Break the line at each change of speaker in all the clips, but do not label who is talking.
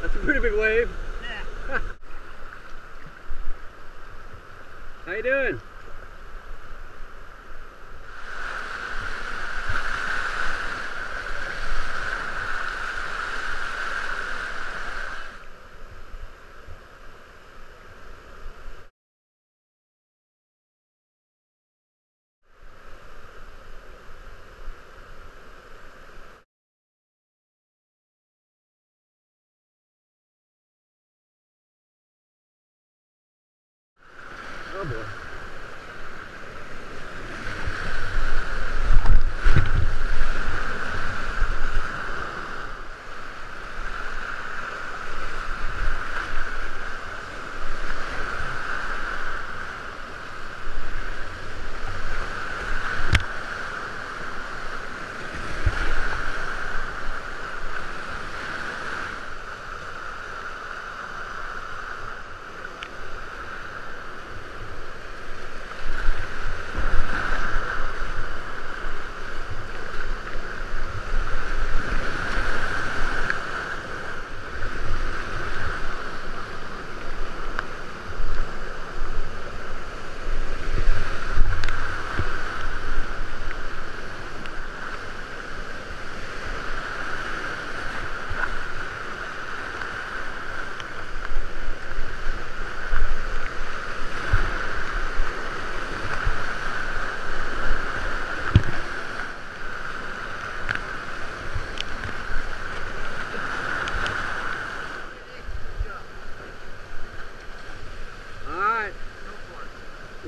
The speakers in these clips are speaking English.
That's a pretty big wave.
Yeah.
How you doing? Oh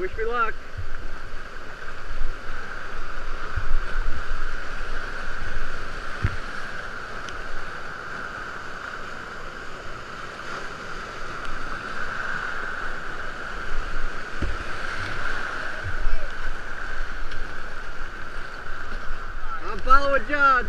Wish me luck. I'm following John.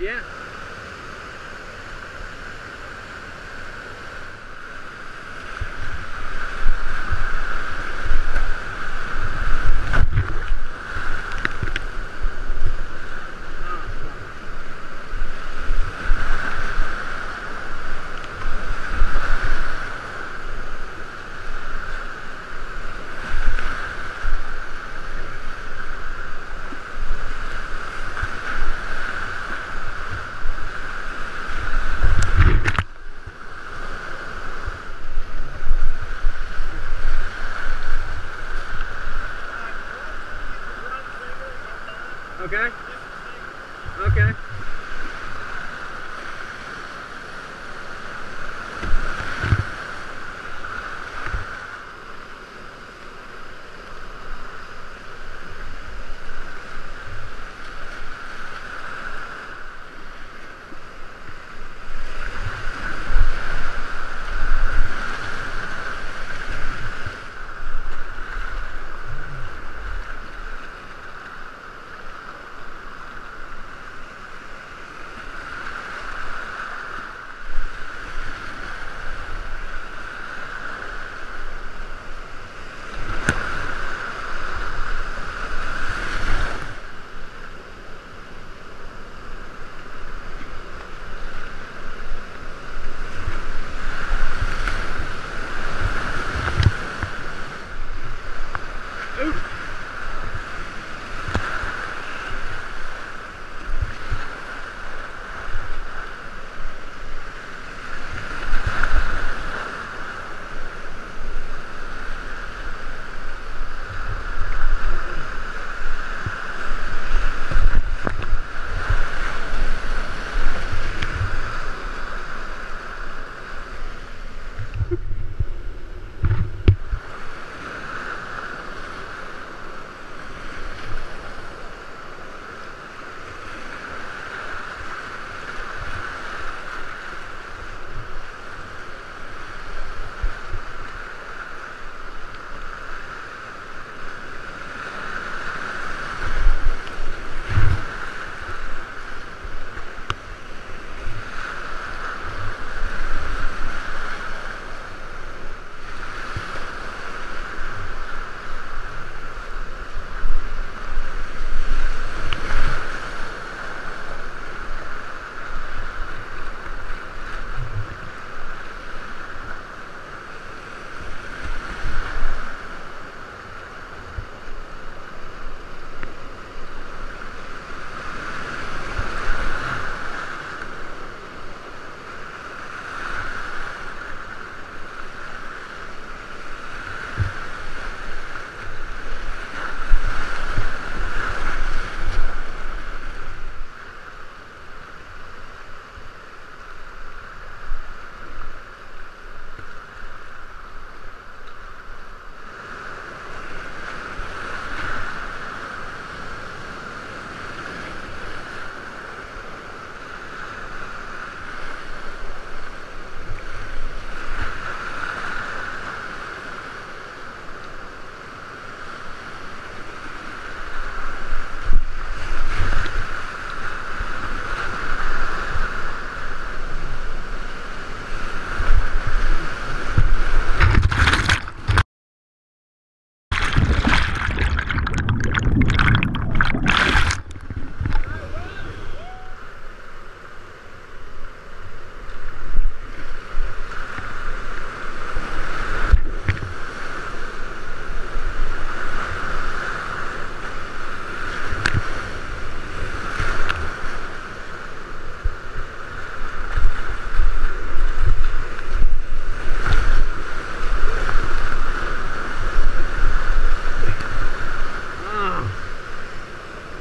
Yeah. Okay. Okay.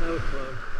no club.